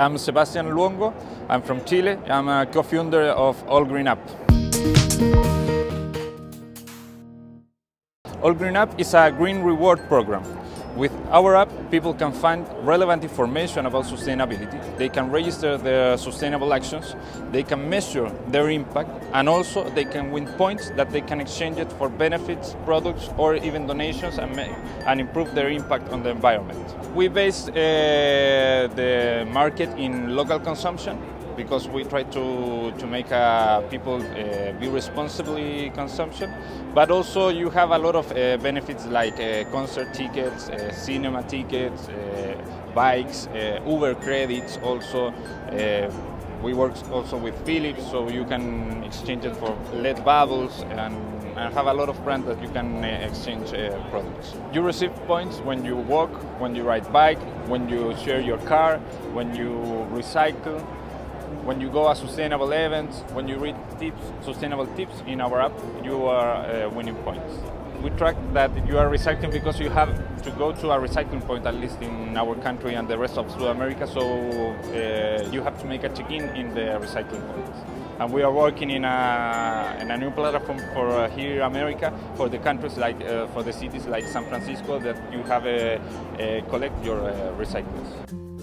I'm Sebastian Luongo. I'm from Chile. I'm a co-founder of allGreenup. All Green Up is a green reward program. With our app, people can find relevant information about sustainability. They can register their sustainable actions, they can measure their impact, and also they can win points that they can exchange it for benefits, products, or even donations and, and improve their impact on the environment. We base uh, the market in local consumption because we try to, to make uh, people uh, be responsibly consumption. But also you have a lot of uh, benefits like uh, concert tickets, uh, cinema tickets, uh, bikes, Uber credits also. we work also with Philips, so you can exchange it for LED bubbles and, and have a lot of brands that you can exchange products. You receive points when you walk, when you ride bike, when you share your car, when you recycle, when you go a sustainable event, when you read tips, sustainable tips in our app, you are uh, winning points. We track that you are recycling because you have to go to a recycling point, at least in our country and the rest of South America, so uh, you have to make a check-in in the recycling point. And we are working in a, in a new platform for uh, here America, for the countries like, uh, for the cities like San Francisco, that you have a, a collect your uh, recyclables.